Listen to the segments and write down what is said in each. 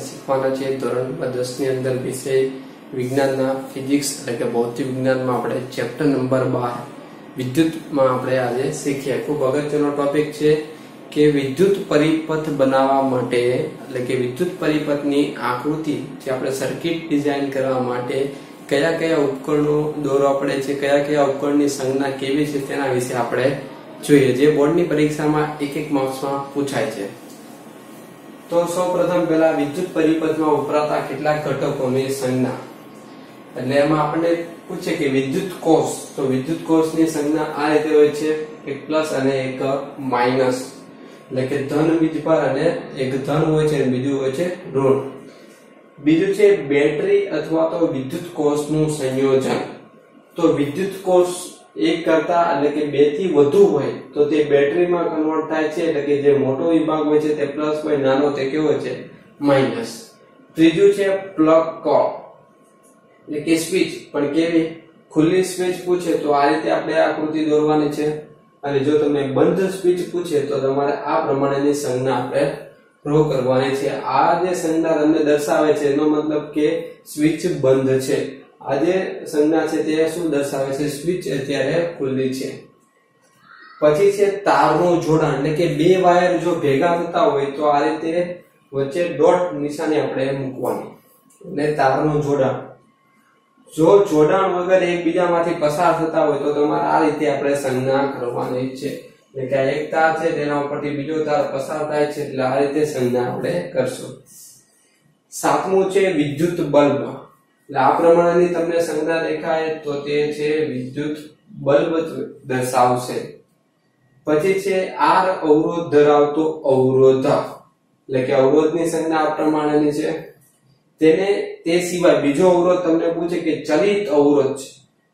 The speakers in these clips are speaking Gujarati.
શીખવાના છે ધોરણ દસની અંદર વિષય વિજ્ઞાનના ફિઝિક્સ એટલે કે ભૌતિક વિજ્ઞાનમાં આપણે ચેપ્ટર નંબર બાર વિદ્યુતમાં આપણે આજે શીખીએ. ખૂબ અગત્યનો ટોપિક છે કે વિદ્યુત પરિપથ બનાવવા માટે એટલે કે વિદ્યુત પરિપથની આકૃતિ જે આપણે સર્કિટ ડિઝાઇન કરવા માટે કયા કયા ઉપકરણો દોરવા પડે છે, કયા કયા ઉપકરણની સંજ્ઞા કેવી છે તેના વિશે આપણે જોઈએ. જે બોર્ડની પરીક્ષામાં એક એક માર્ક્સમાં પૂછાય છે. તો સૌ પ્રથમ પહેલા વિદ્યુત પરિપથમાં વપરાતા કેટલાક ઘટકોની સંજ્ઞા. એટલે એમાં આપણને પૂછે કે વિદ્યુત કોષ, તો વિદ્યુત કોષની સંજ્ઞા આ રીતે હોય છે, એક પ્લસ અને એક માઇનસ. એટલે કે ધન વીજભાર અને એક ધન હોય છે બીજું હોય છે ઋણ. બીજું છે બેટરી અથવા તો વિદ્યુત કોષનું સંયોજન. તો વિદ્યુત કોષ એક કરતા એટલે કે બેથી વધુ હોય, તો તે બેટરીમાં કન્વર્ટ થાય છે એટલે કે જે મોટો વિભાગ હોય છે તે પ્લસ હોય, નાનો તે કેવો છે? માઇનસ ત્રીજું છે પ્લગ કોપ એટલે કે સ્વિચ પણ કેવી? ખુલ્લી સ્વિચ પૂછે તો આ રીતે આપણે આકૃતિ દોરવાની છે. અને જો તમને બંધ સ્વિચ પૂછે તો તમારે આ પ્રમાણેની સંજ્ઞા આપણે ડ્રો કરવાની છે. આ જે સંજ્ઞા તમને દર્શાવે છે, એનો મતલબ કે સ્વિચ બંધ છે. આ જે સંજ્ઞા છે તે શું દર્શાવે છે? સ્વિચ અત્યારે ખુલ્લી છે. પછી છે તારનું જોડાણ, એટલે કે બે વાયર જો ભેગા થતા હોય તો આ રીતે વચ્ચે ડોટ નિશાની આપણે મૂકવાની. એટલે તારનું જોડાણ. જો જોડાણ વગર એકબીજામાંથી પસાર થતા હોય તો તમારે આ રીતે આપણે સંજ્ઞા કરવાની છે. એટલે કે એક તાર છે, તેના ઉપરથી બીજો તાર પસાર થાય છે, એટલે આ રીતે સંજ્ઞા આપણે કરશું. સાતમું છે વિદ્યુત બલ્બ. એટલે આ પ્રમાણેની તમને સંજ્ઞા દેખાય તો તે છે વિદ્યુત બલ્બ દર્શાવશે. પછી છે આર અવરોધ ધરાવતો અવરોધક એટલે કે અવરોધની સંજ્ઞા આ પ્રમાણેની છે. તેને તે સિવાય બીજો અવરોધ તમને પૂછે કે ચલિત અવરોધ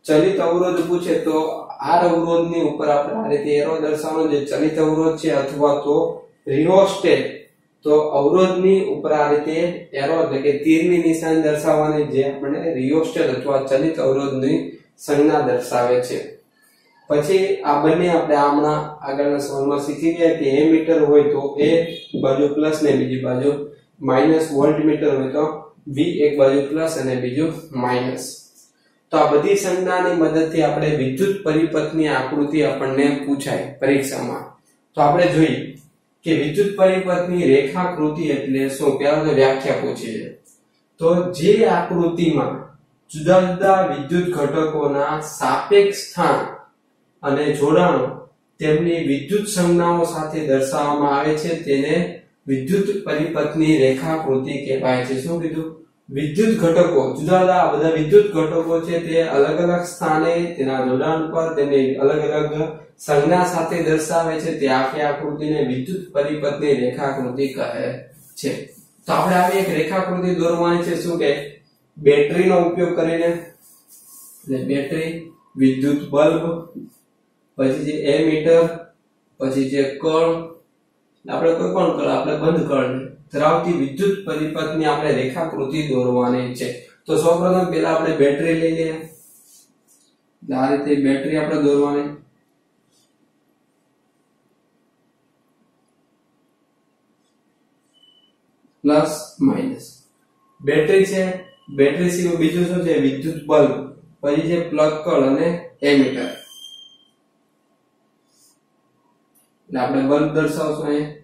ચલિત અવરોધ પૂછે તો આર અવરોધની ઉપર આપણે આ રીતે એરો દર્શાવવાનો જે ચલિત અવરોધ છે અથવા તો રિયોસ્ટેટ તો અવરોધની ઉપર આ રીતે એરો એટલે કે તીરની નિશાન દર્શાવવાની જે આપણે રિયોસ્ટેટ અથવા ચલિત અવરોધની સંજ્ઞા દર્શાવે છે. પછી આ બંને આપણે હમણાં આગળના સવાલમાં શીખી ગયા કે એમીટર હોય તો એ બાજુ પ્લસ ને બીજી બાજુ માઇનસ વોલ્ટમીટર હોય તો વી એક બાજુ પ્લસ અને બીજું માઇનસ તો આ બધી સંજ્ઞાની મદદથી આપણે વિદ્યુત પરિપથની આકૃતિ આપણને પૂછાય પરીક્ષામાં. તો આપણે જોઈએ. કે વિદ્યુત પરિપથની રેખાકૃતિ એટલે શું પહેલા વ્યાખ્યા પૂછી છે તો જે આકૃતિમાં જુદા જુદા વિદ્યુત ઘટકોના સાપેક્ષ સ્થાન અને જોડાણો તેમની વિદ્યુત સંજ્ઞાઓ સાથે દર્શાવવામાં આવે છે, તેને વિદ્યુત પરિપથની રેખાકૃતિ કહેવાય છે. શું કીધું? વિદ્યુત ઘટકો, જુદા જુદા બધા વિદ્યુત ઘટકો છે તે અલગ અલગ સ્થાને તેના જોડાણ પર તેને અલગ અલગ સંજ્ઞા સાથે દર્શાવે છે. તે આખી આકૃતિને વિદ્યુત પરિપથની રેખાકૃતિ કહે છે. તો આપણે આવી એક રેખાકૃતિ દોરવાની છે. શું કે? બેટરીનો ઉપયોગ કરીને. બેટરી, વિદ્યુત બલ્બ, પછી જે એમીટર, પછી જે કળ આપણે કોઈ પણ કળ આપણે બંધ કળ ધરાવતી વિદ્યુત પરિપથની આપણે રેખાકૃતિ દોરવાની છે. તો સૌપ્રથમ પહેલા આપણે બેટરી લઈ લઈએ. આ રીતે બેટરી આપણે દોરવાની. Plus, minus. બેટરી છે. બેટરી સિવાય બીજું શું છે? વિદ્યુત બલ્બ. પછી છે પ્લગ કળ અને એમીટર. એટલે આપણે બલ્બ દર્શાવશું અહીંયા.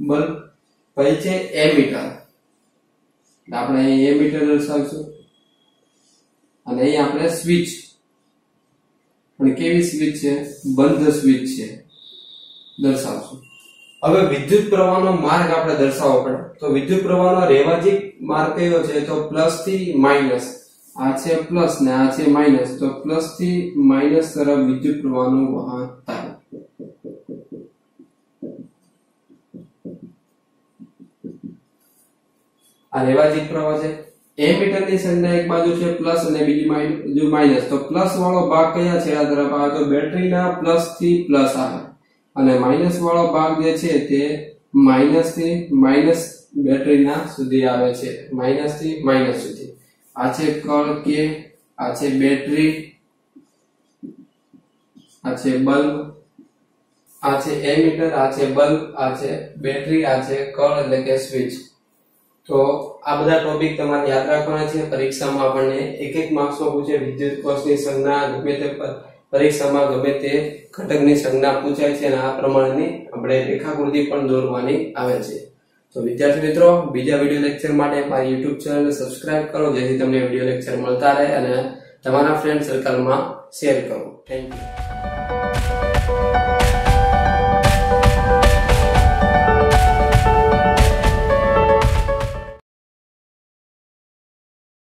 બલ્બ પછી છે એમીટર આપણે અહીં એમીટર દર્શાવશું. અને અહીં આપણે સ્વિચ પણ કેવી સ્વિચ છે? બંધ સ્વિચ છે. દર્શાવશું. હવે વિદ્યુત પ્રવાહનો માર્ગ આપણે દર્શાવવો પડે. તો વિદ્યુત પ્રવાહનો રેવાજી માર્ગ કયો છે? તો પ્લસથી માઇનસ. આ છે પ્લસ ને આ છે માઇનસ. તો પ્લસથી માઇનસ તરફ વિદ્યુત પ્રવાહનું વહન થાય. આ રેવાજી પ્રવાહ છે. એમીટરની સંજ્ઞા એક બાજુ છે પ્લસ અને બીજી બાજુ માઇનસ. તો પ્લસ વાળો ભાગ કયા છે? આ તરફ આવે તો બેટરીના પ્લસથી પ્લસ આવે. અને માઇનસ વાળો ભાગ જે છે તે માઇનસથી માઇનસ બેટરીના સુધી આવે છે. માઇનસથી માઇનસ સુધી. આ છે કળ કે, આ છે બેટરી, આ છે બલ્બ, આ છે એમીટર, આ છે બલ્બ, આ છે બેટરી, આ છે કળ એટલે કે સ્વિચ. તો આ બધા ટોપિક તમારે યાદ રાખવાના છે. પરીક્ષામાં આપણને એક એક માર્ક્સમાં પૂછે, વિદ્યુત કોષની સંજ્ઞા ગમે તે પરીક્ષામાં ગમે તે ઘટકની સંજ્ઞા પૂછાય છે અને આ પ્રમાણેની આપણે રેખાકૃતિ પણ દોરવાની આવે છે. તો વિદ્યાર્થી મિત્રો, બીજા વીડિયો લેક્ચર માટે મારી યુટ્યુબ ચેનલ સબસ્ક્રાઇબ કરો, જેથી તમને વીડિયો લેક્ચર મળતા રહે અને તમારા ફ્રેન્ડ સર્કલમાં શેર કરો. Thank you